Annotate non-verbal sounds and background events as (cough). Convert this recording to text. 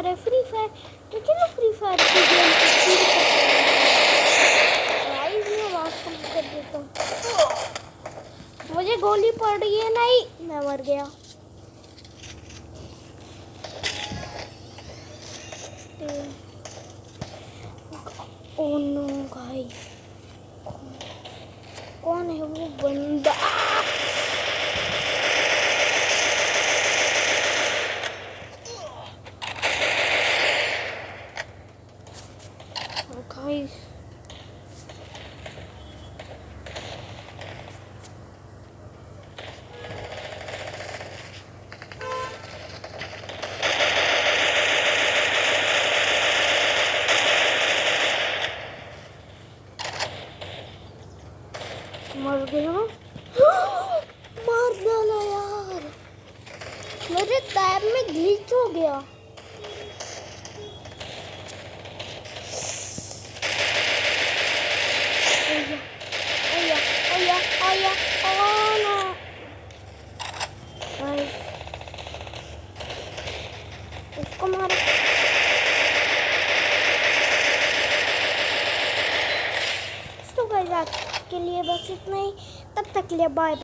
रहा है free fire तो चलो फ्री फायर की गेम गाइस मैं आवाज़ कम कर देता हूँ। मुझे गोली पड़ रही है, नहीं, मैं मर गया। ओह नो गाइस कौन है वो बंदा? गाइस मर गया। (gasps) डाला यार। मेरे टैब में ग्लिच हो गया। इसको मारो तो के लिए बस इतना ही तब तक के लिए बाय